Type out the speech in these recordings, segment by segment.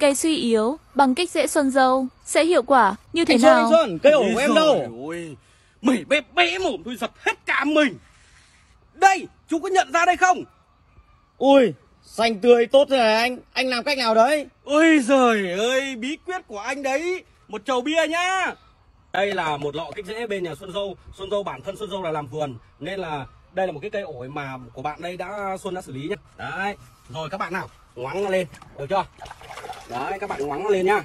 Cây suy yếu bằng kích rễ xuân dâu sẽ hiệu quả như thế Anh nào? anh Xuân, cây ổ của em đâu? Ôi, mày bé bé mồm tôi giật hết cả mình. Đây, chú có nhận ra đây không? Ui, xanh tươi tốt thế này anh. Anh làm cách nào đấy? Ôi giời ơi, bí quyết của anh đấy. Một chầu bia nhá. Đây là một lọ kích rễ bên nhà Xuân Dâu. Xuân Dâu bản thân Xuân Dâu là làm vườn nên là đây là một cái cây ổi mà của bạn đây đã Xuân đã xử lý nhá. Đấy. Rồi các bạn nào, ngoắng nó lên, được chưa? Đấy, các bạn ngoắng nó lên nhá.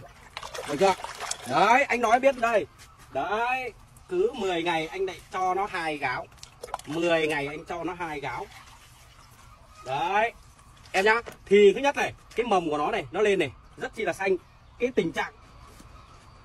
Được chưa? Đấy, anh nói biết đây. Đấy, cứ 10 ngày anh lại cho nó hai gáo. 10 ngày anh cho nó hai gáo. Đấy. Em nhá, thì thứ nhất này, cái mầm của nó này, nó lên này, rất chi là xanh. Cái tình trạng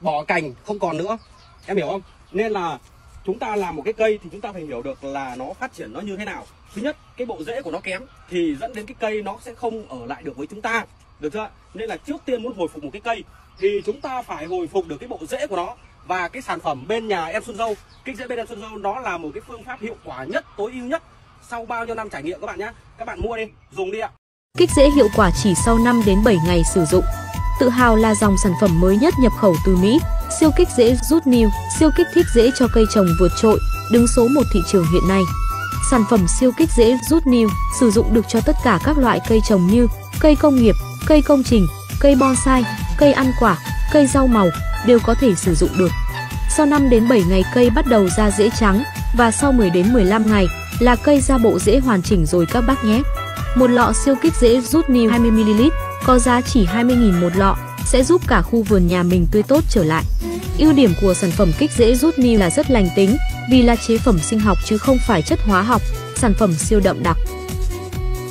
bỏ cành không còn nữa. Em hiểu không? Nên là chúng ta làm một cái cây thì chúng ta phải hiểu được là nó phát triển nó như thế nào. Thứ nhất, cái bộ rễ của nó kém thì dẫn đến cái cây nó sẽ không ở lại được với chúng ta. Được chưa? Nên là trước tiên muốn hồi phục một cái cây thì chúng ta phải hồi phục được cái bộ rễ của nó và cái sản phẩm bên nhà em Xuân Dâu, kích rễ bên em Xuân Dâu nó là một cái phương pháp hiệu quả nhất, tối ưu nhất sau bao nhiêu năm trải nghiệm các bạn nhé. Các bạn mua đi, dùng đi ạ. Kích rễ hiệu quả chỉ sau 5 đến 7 ngày sử dụng. Tự hào là dòng sản phẩm mới nhất nhập khẩu từ Mỹ, siêu kích rễ rút new, siêu kích thích rễ cho cây trồng vượt trội, đứng số 1 thị trường hiện nay. Sản phẩm siêu kích rễ rút new sử dụng được cho tất cả các loại cây trồng như cây công nghiệp, cây công trình, cây bonsai, cây ăn quả, cây rau màu đều có thể sử dụng được. Sau 5 đến 7 ngày cây bắt đầu ra rễ trắng và sau 10 đến 15 ngày là cây ra bộ rễ hoàn chỉnh rồi các bác nhé. Một lọ siêu kích rễ rút new 20ml có giá chỉ 20.000 một lọ sẽ giúp cả khu vườn nhà mình tươi tốt trở lại. Ưu điểm của sản phẩm kích rễ rút new là rất lành tính vì là chế phẩm sinh học chứ không phải chất hóa học, sản phẩm siêu đậm đặc.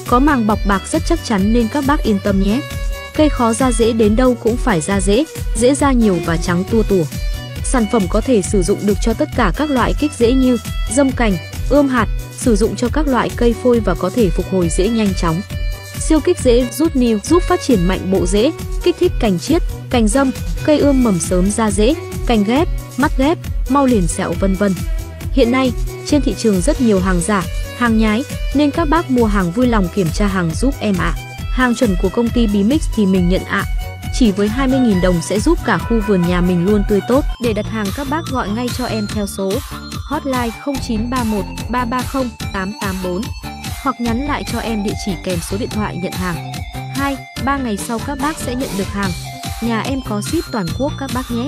Có màng bọc bạc rất chắc chắn nên các bác yên tâm nhé. Cây khó ra dễ đến đâu cũng phải ra dễ, dễ ra nhiều và trắng tua tủa. Sản phẩm có thể sử dụng được cho tất cả các loại kích rễ như dâm cành, ươm hạt, sử dụng cho các loại cây phôi và có thể phục hồi dễ nhanh chóng. Siêu kích rễ rút niu giúp phát triển mạnh bộ rễ, kích thích cành chiết, cành dâm, cây ươm mầm sớm ra rễ, cành ghép, mắt ghép, mau liền sẹo vân vân. Hiện nay, trên thị trường rất nhiều hàng giả, hàng nhái nên các bác mua hàng vui lòng kiểm tra hàng giúp em ạ. Hàng chuẩn của công ty Bimix thì mình nhận ạ. Chỉ với 20.000 đồng sẽ giúp cả khu vườn nhà mình luôn tươi tốt. Để đặt hàng các bác gọi ngay cho em theo số hotline 0931 330 884 hoặc nhắn lại cho em địa chỉ kèm số điện thoại nhận hàng. 2. 3 ngày sau các bác sẽ nhận được hàng. Nhà em có ship toàn quốc các bác nhé.